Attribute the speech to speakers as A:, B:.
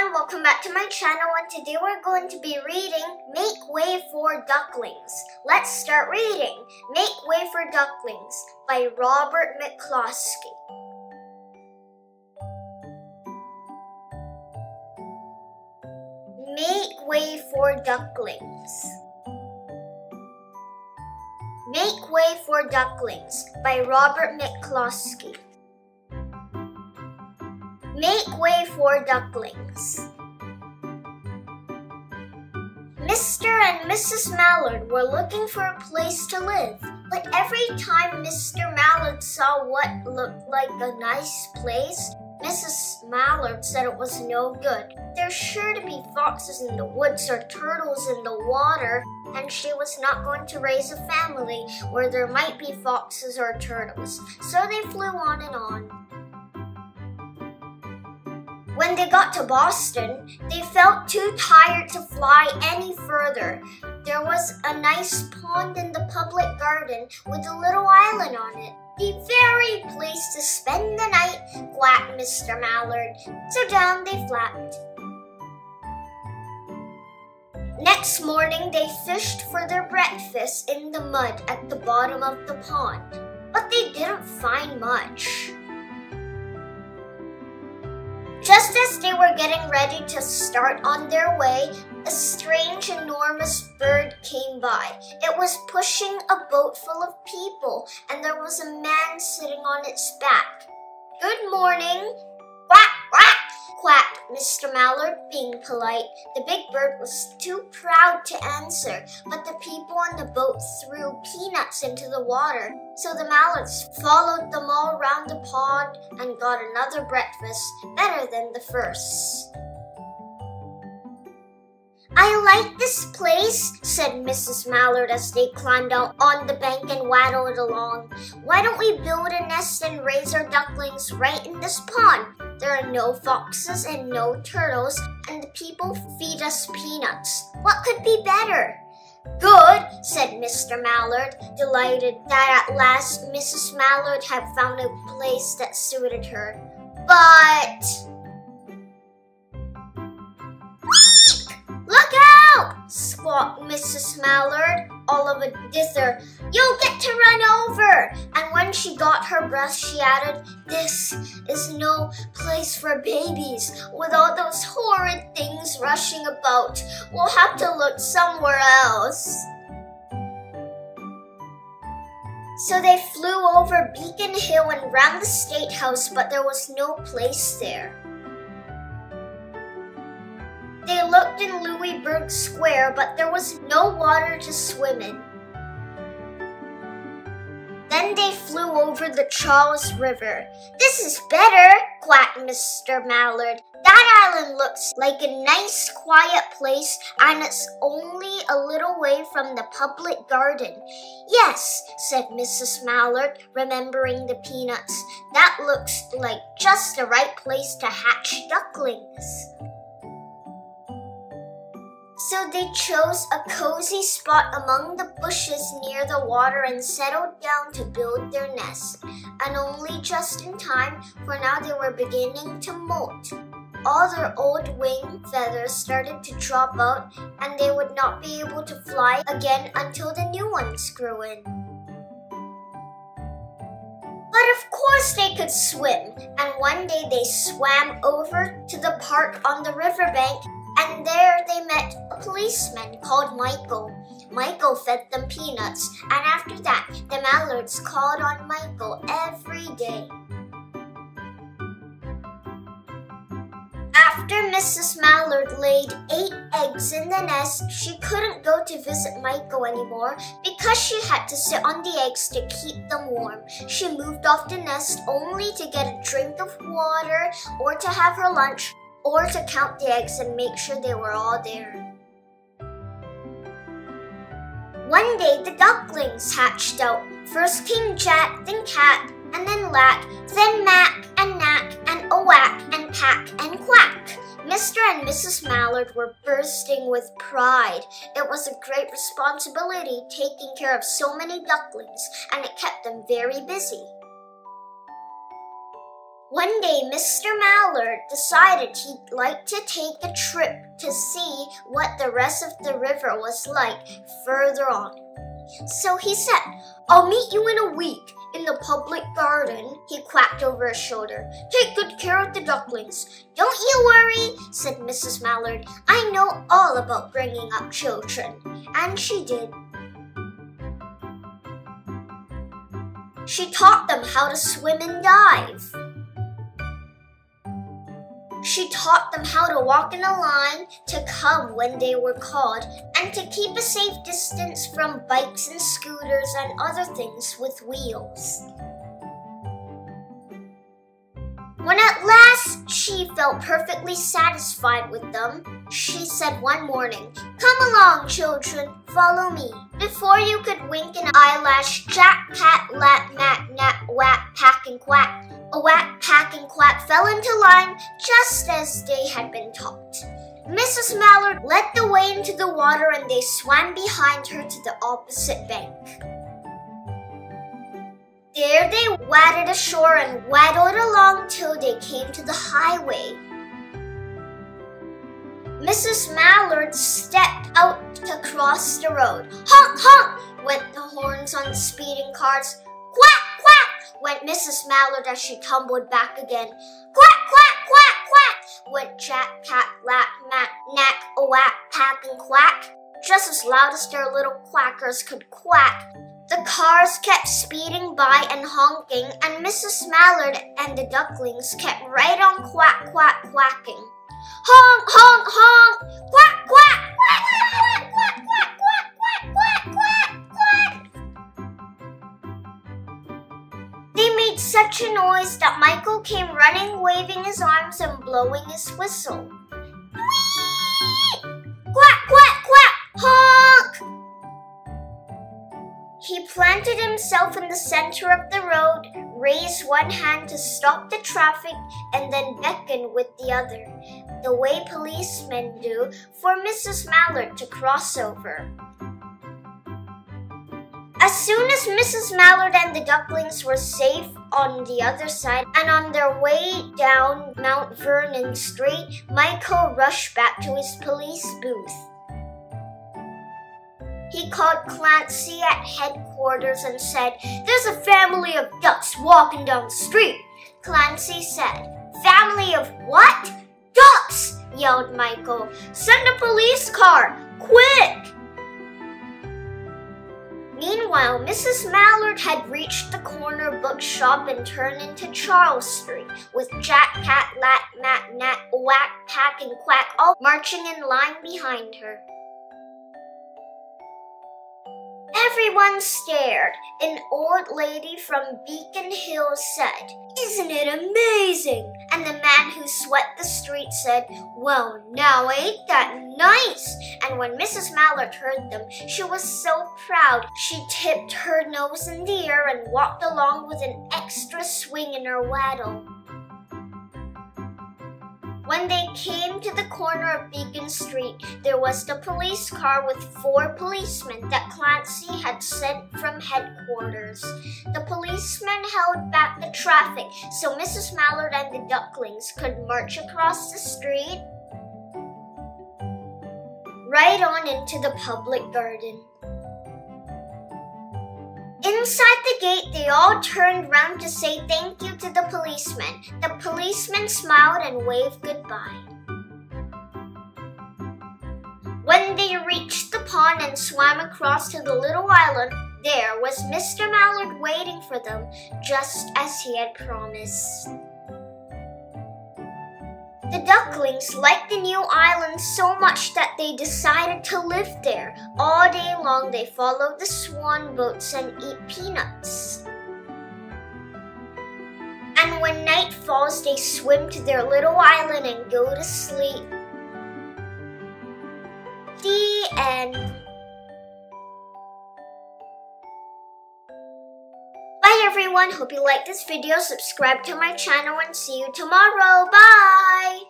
A: everyone, welcome back to my channel and today we're going to be reading Make Way for Ducklings. Let's start reading Make Way for Ducklings by Robert McCloskey. Make Way for Ducklings Make Way for Ducklings by Robert McCloskey Make way for ducklings. Mr. and Mrs. Mallard were looking for a place to live, but every time Mr. Mallard saw what looked like a nice place, Mrs. Mallard said it was no good. There's sure to be foxes in the woods or turtles in the water, and she was not going to raise a family where there might be foxes or turtles. So they flew on and on. When they got to Boston, they felt too tired to fly any further. There was a nice pond in the public garden with a little island on it. The very place to spend the night, quacked Mr. Mallard. So down they flapped. Next morning, they fished for their breakfast in the mud at the bottom of the pond, but they didn't find much. They were getting ready to start on their way, a strange, enormous bird came by. It was pushing a boat full of people, and there was a man sitting on its back. Good morning, quacked Mr. Mallard, being polite. The big bird was too proud to answer, but the people on the boat threw peanuts into the water. So the Mallards followed them all around the pond and got another breakfast, better than the first. I like this place, said Mrs. Mallard as they climbed out on the bank and waddled along. Why don't we build a nest and raise our ducklings right in this pond? There are no foxes and no turtles, and the people feed us peanuts. What could be better? Good, said Mr. Mallard, delighted that at last Mrs. Mallard had found a place that suited her. But Look out! squawked Mrs. Mallard, all of a dither. You'll get to run over. And when she got her breath, she added, This is no place for babies. With all those horrid things rushing about, we'll have to look somewhere else. So they flew over Beacon Hill and round the State House, but there was no place there. They looked in Louisburg Square, but there was no water to swim in. They flew over the Charles River. This is better, quacked Mr. Mallard. That island looks like a nice, quiet place, and it's only a little way from the public garden. Yes, said Mrs. Mallard, remembering the peanuts. That looks like just the right place to hatch ducklings. So they chose a cozy spot among the bushes near the water and settled down to build their nest. And only just in time, for now they were beginning to molt. All their old wing feathers started to drop out, and they would not be able to fly again until the new ones grew in. But of course they could swim, and one day they swam over to the park on the riverbank policeman called Michael. Michael fed them peanuts, and after that, the Mallards called on Michael every day. After Mrs. Mallard laid eight eggs in the nest, she couldn't go to visit Michael anymore because she had to sit on the eggs to keep them warm. She moved off the nest only to get a drink of water or to have her lunch or to count the eggs and make sure they were all there. One day the ducklings hatched out. First came Jack, then Kack, and then Lack, then Mack and Nack and Ouack and Pack and Quack. Mr. and Mrs. Mallard were bursting with pride. It was a great responsibility taking care of so many ducklings, and it kept them very busy. One day, Mr. Mallard decided he'd like to take a trip to see what the rest of the river was like further on. So he said, I'll meet you in a week in the public garden. He quacked over his shoulder. Take good care of the ducklings. Don't you worry, said Mrs. Mallard. I know all about bringing up children. And she did. She taught them how to swim and dive. She taught them how to walk in a line, to come when they were called, and to keep a safe distance from bikes and scooters and other things with wheels. When at last she felt perfectly satisfied with them, she said one morning, Come along, children, follow me. Before you could wink an eyelash, Jack, Kack, fell into line just as they had been taught. Mrs. Mallard led the way into the water and they swam behind her to the opposite bank. There they waded ashore and waddled along till they came to the highway. Mrs. Mallard stepped out to cross the road. Honk, honk! went the horns on the speeding cars. Quack! Went Mrs. Mallard as she tumbled back again. Quack, quack, quack, quack, went Jack, Kack, Lack, Mack, Nack, Ouack, Pack, and Quack, just as loud as their little quackers could quack. The cars kept speeding by and honking, and Mrs. Mallard and the ducklings kept right on quack, quack, quacking. Honk, honk, honk, quack, quack, quack, such a noise that Michael came running, waving his arms and blowing his whistle. Quack, quack, quack! Honk! He planted himself in the center of the road, raised one hand to stop the traffic, and then beckoned with the other, the way policemen do for Mrs. Mallard to cross over. As soon as Mrs. Mallard and the ducklings were safe on the other side and on their way down Mount Vernon Street, Michael rushed back to his police booth. He called Clancy at headquarters and said, There's a family of ducks walking down the street. Clancy said, Family of what? Ducks! yelled Michael. Send a police car! Quick! Meanwhile, Mrs. Mallard had reached the corner bookshop and turned into Charles Street, with Jack, Kack, Lack, Mack, Nack, Ouack, Pack, and Quack all marching in line behind her. Everyone stared. An old lady from Beacon Hill said, Isn't it amazing? And the man who swept the street said, Well, now ain't that nice? And when Mrs. Mallard heard them, she was so proud she tipped her nose in the air and walked along with an extra swing in her waddle. When they came to the corner of Beacon Street, there was the police car with four policemen that Clancy had sent from headquarters. The policemen held back the traffic so Mrs. Mallard and the ducklings could march across the street right on into the public garden. Inside the gate, they all turned round to say thank you to the policeman. The policeman smiled and waved goodbye. When they reached the pond and swam across to the little island, there was Mr. Mallard waiting for them, just as he had promised. The ducklings liked the new island so much that they decided to live there. All day long they follow the swan boats and eat peanuts. And when night falls, they swim to their little island and go to sleep. The end. Everyone. Hope you liked this video. Subscribe to my channel and see you tomorrow. Bye!